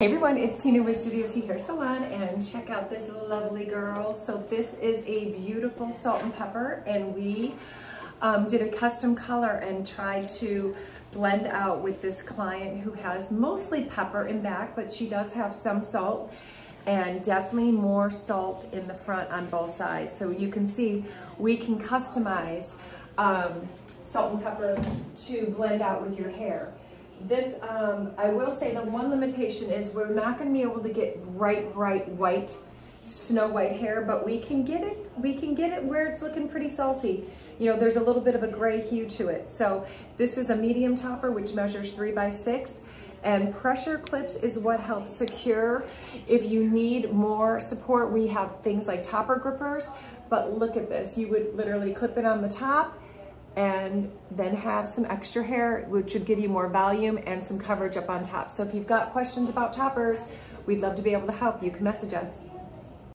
Hey everyone, it's Tina with Studio T Hair Salon and check out this lovely girl. So this is a beautiful salt and pepper and we um, did a custom color and tried to blend out with this client who has mostly pepper in back, but she does have some salt and definitely more salt in the front on both sides. So you can see we can customize um, salt and pepper to blend out with your hair. This, um, I will say the one limitation is we're not gonna be able to get bright, bright white, snow white hair, but we can get it, we can get it where it's looking pretty salty. You know, there's a little bit of a gray hue to it. So this is a medium topper, which measures three by six and pressure clips is what helps secure. If you need more support, we have things like topper grippers, but look at this. You would literally clip it on the top and then have some extra hair, which would give you more volume and some coverage up on top. So if you've got questions about toppers, we'd love to be able to help. You can message us.